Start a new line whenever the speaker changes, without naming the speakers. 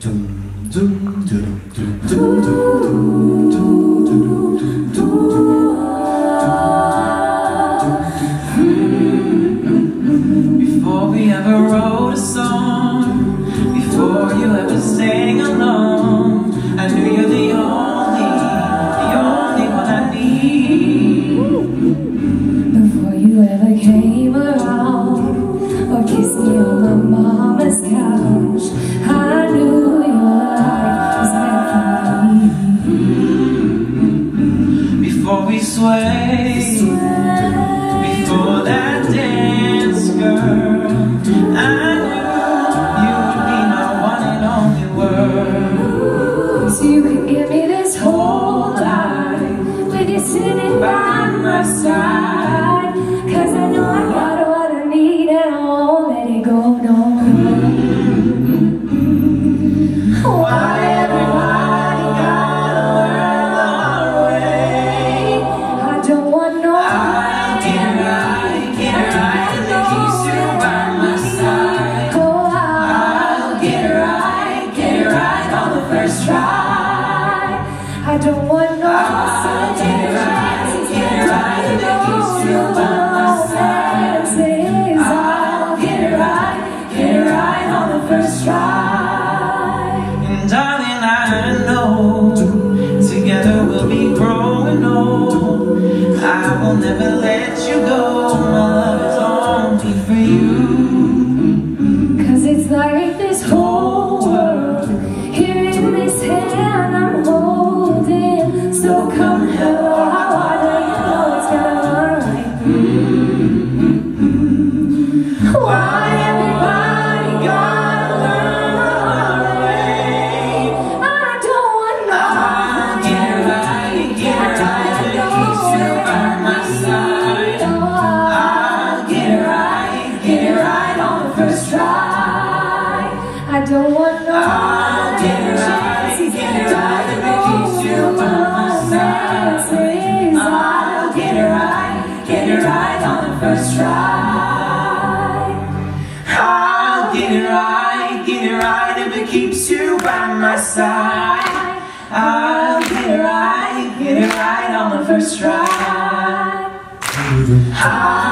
Before we ever wrote a song, before you ever sang along, I knew you're the only, the only one I need.
Before you ever came around or kissed me on my mama's
Before we sway, before that dance, girl, I knew you would be my one and only word.
So you could give me this whole life with you sitting by my side.
First try.
I don't want no
get it right, get it right, and you by my side. I'll get it right, get it right on the first try. And darling, I know together we'll be growing old. I will never let you go. My love is only for you.
So come hell or high water, you know it's gonna run right. Why everybody gotta learn the way? I don't want no.
Get right, get right, it you by my side. I'll get it right, get it right on the first try.
I don't want
first try. I'll get it right, get it right if it keeps you by my side. I'll get it right, get it right on the first try. I'll